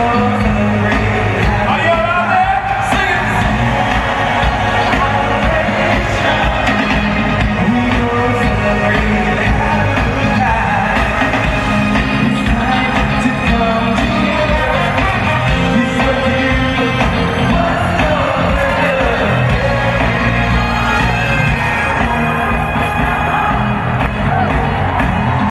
Lord.